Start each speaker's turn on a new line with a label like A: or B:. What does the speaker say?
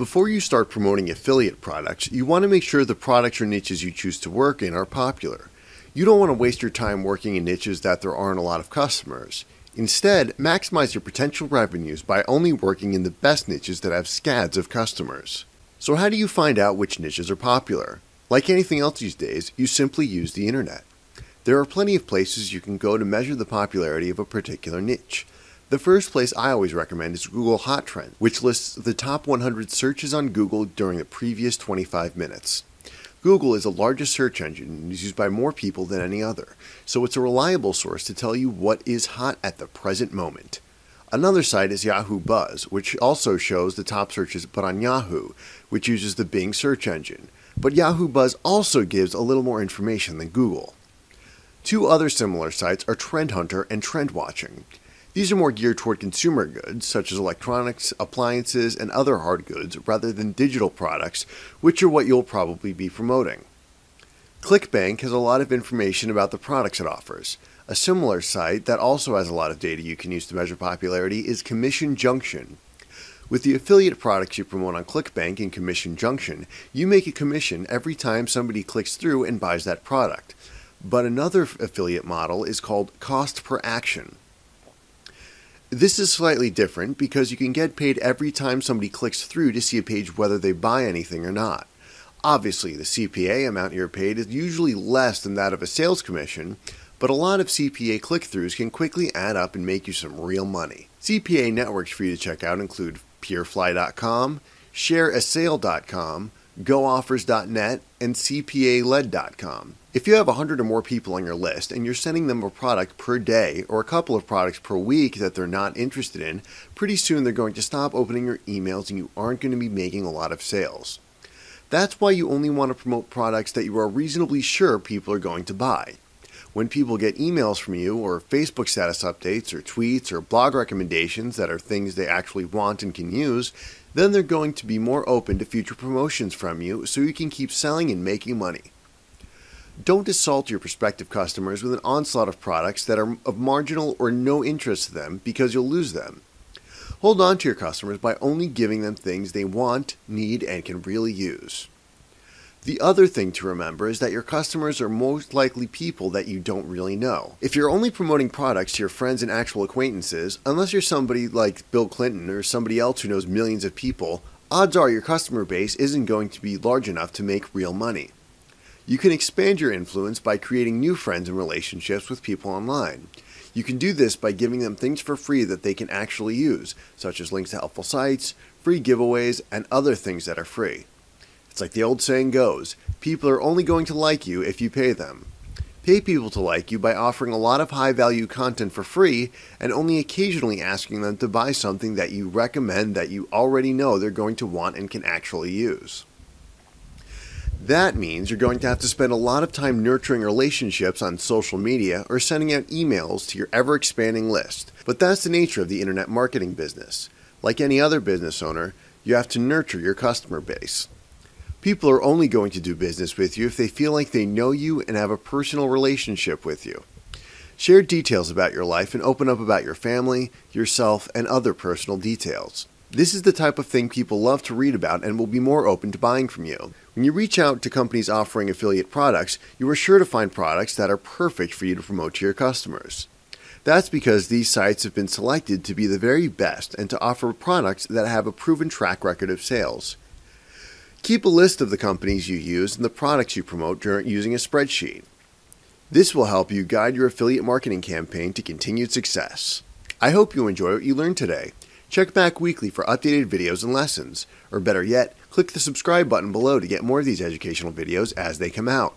A: Before you start promoting affiliate products, you want to make sure the products or niches you choose to work in are popular. You don't want to waste your time working in niches that there aren't a lot of customers. Instead, maximize your potential revenues by only working in the best niches that have scads of customers. So, how do you find out which niches are popular? Like anything else these days, you simply use the internet. There are plenty of places you can go to measure the popularity of a particular niche. The first place I always recommend is Google Hot Trends, which lists the top 100 searches on Google during the previous 25 minutes. Google is the largest search engine and is used by more people than any other, so it's a reliable source to tell you what is hot at the present moment. Another site is Yahoo Buzz, which also shows the top searches but on Yahoo, which uses the Bing search engine. But Yahoo Buzz also gives a little more information than Google. Two other similar sites are Trend Hunter and Trend Watching. These are more geared toward consumer goods, such as electronics, appliances, and other hard goods, rather than digital products, which are what you'll probably be promoting. ClickBank has a lot of information about the products it offers. A similar site that also has a lot of data you can use to measure popularity is Commission Junction. With the affiliate products you promote on ClickBank and Commission Junction, you make a commission every time somebody clicks through and buys that product. But another affiliate model is called cost per action. This is slightly different because you can get paid every time somebody clicks through to see a page whether they buy anything or not. Obviously, the CPA amount you're paid is usually less than that of a sales commission, but a lot of CPA click throughs can quickly add up and make you some real money. CPA networks for you to check out include PeerFly.com, ShareASale.com, GoOffers.net, and CPALead.com. If you have 100 or more people on your list and you're sending them a product per day or a couple of products per week that they're not interested in, pretty soon they're going to stop opening your emails and you aren't going to be making a lot of sales. That's why you only want to promote products that you are reasonably sure people are going to buy. When people get emails from you, or Facebook status updates, or tweets, or blog recommendations that are things they actually want and can use, then they're going to be more open to future promotions from you so you can keep selling and making money. Don't assault your prospective customers with an onslaught of products that are of marginal or no interest to them because you'll lose them. Hold on to your customers by only giving them things they want, need, and can really use. The other thing to remember is that your customers are most likely people that you don't really know. If you're only promoting products to your friends and actual acquaintances, unless you're somebody like Bill Clinton or somebody else who knows millions of people, odds are your customer base isn't going to be large enough to make real money. You can expand your influence by creating new friends and relationships with people online. You can do this by giving them things for free that they can actually use, such as links to helpful sites, free giveaways, and other things that are free. It's like the old saying goes people are only going to like you if you pay them. Pay people to like you by offering a lot of high value content for free and only occasionally asking them to buy something that you recommend that you already know they're going to want and can actually use. That means you're going to have to spend a lot of time nurturing relationships on social media or sending out emails to your ever expanding list. But that's the nature of the internet marketing business. Like any other business owner, you have to nurture your customer base. People are only going to do business with you if they feel like they know you and have a personal relationship with you. Share details about your life and open up about your family, yourself, and other personal details. This is the type of thing people love to read about and will be more open to buying from you. When you reach out to companies offering affiliate products, you are sure to find products that are perfect for you to promote to your customers. That's because these sites have been selected to be the very best and to offer products that have a proven track record of sales. Keep a list of the companies you use and the products you promote during using a spreadsheet. This will help you guide your affiliate marketing campaign to continued success. I hope you enjoy what you learned today. Check back weekly for updated videos and lessons, or better yet, click the subscribe button below to get more of these educational videos as they come out.